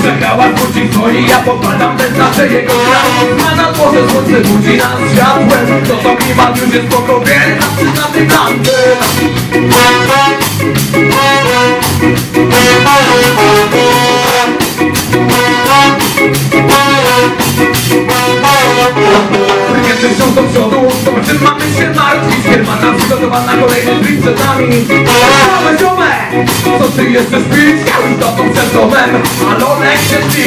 I ja popadam bez nadzieję go gram A na dworze słońce budzi nas światłem. To to klimat już jest spoko, więc na mamy się martwić przygotowana, kolejny drink przed nami. Ziomę, co ty jeszcze śpisz? to są gentlemen, szalone krzyki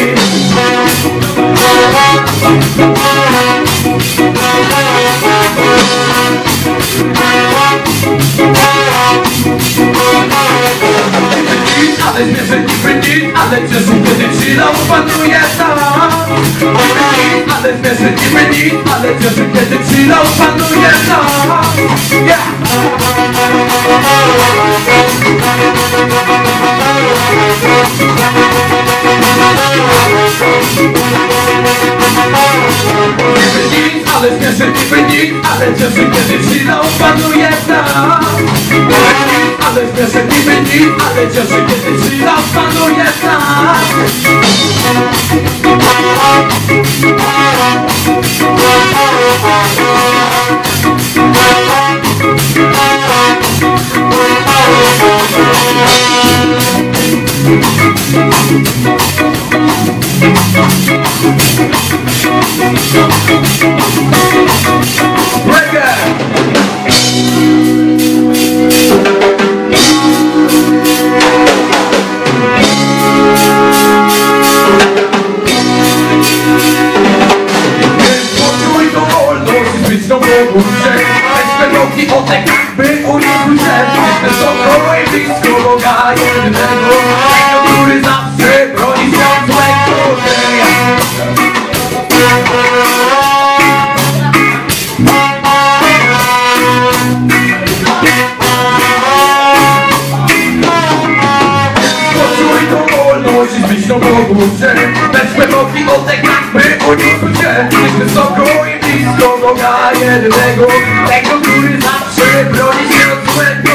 Ale zmierzeni pędzi, ale cieszył kiedy chwilą panuje sama Ale zmierzeni pędzi, ale cieszył kiedy chwilą panuje sama Yeah! Ale zmierzę niby nic, ale cieszę kiedy chwilą panuje tam ale zmierzę niby nic, ale cieszę kiedy chwilą panuje tam być znowu górze Weź drogi oddech, by uniósł się Wysoko i blisko Boga jedynego Tego, który zawsze broni od złego Poczuj to wolność i być znowu górze Weź głęboki oddech, by uniósł się wysoko i blisko Boga jedynego Tego, który zawsze broni się od złego.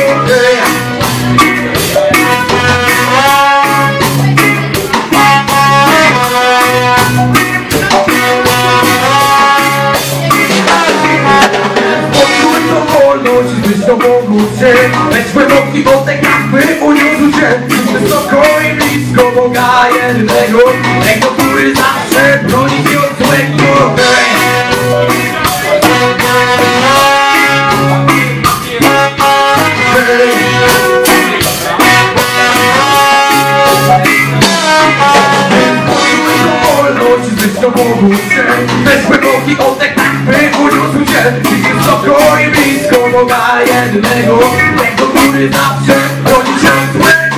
Być znowu górze Weź głęboki oddech, by uniósł się. Wysoko i blisko Boga jedynego Tego, który zawsze broni domovu se. Bez hluboký otek nebudu služet Vždycky v Sokolí blízko Boha jedného. Někdo bude zapřet Rodičem tvého